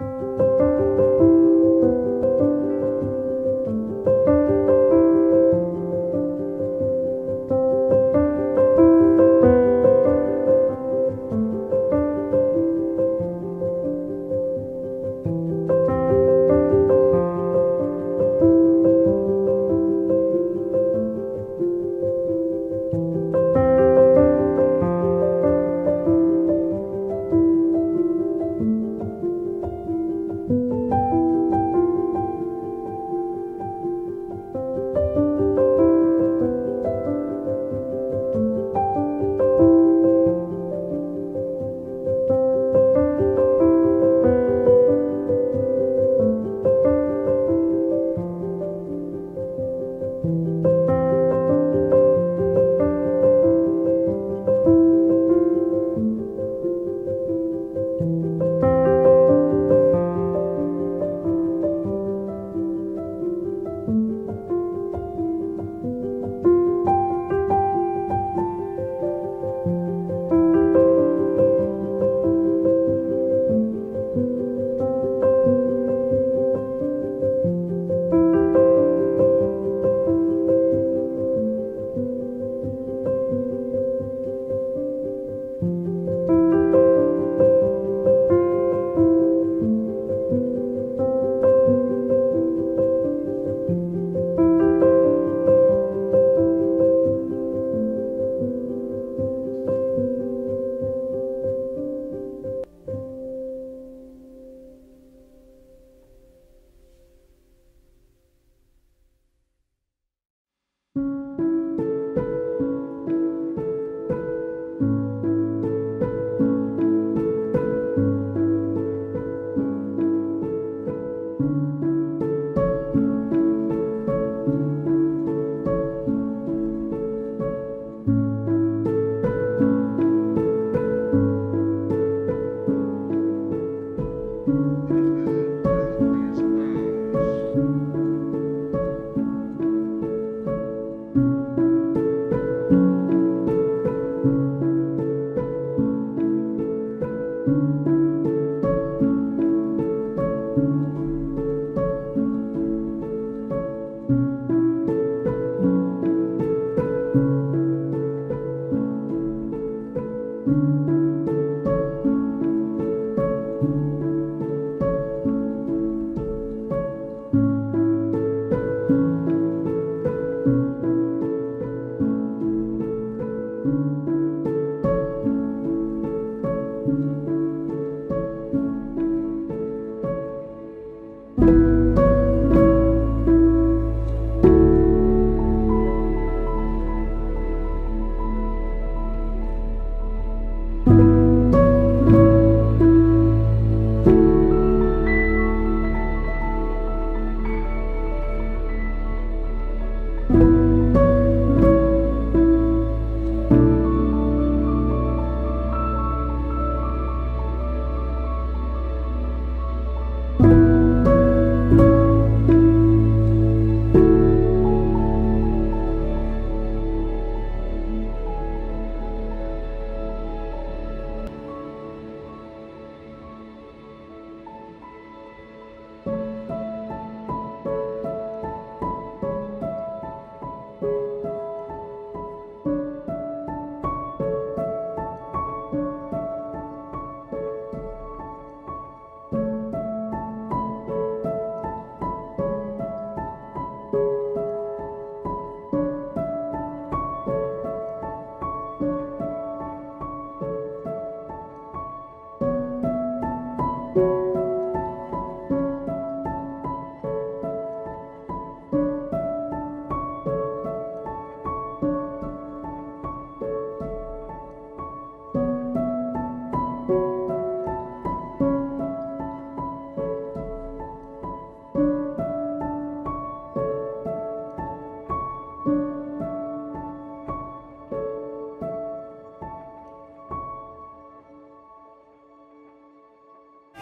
I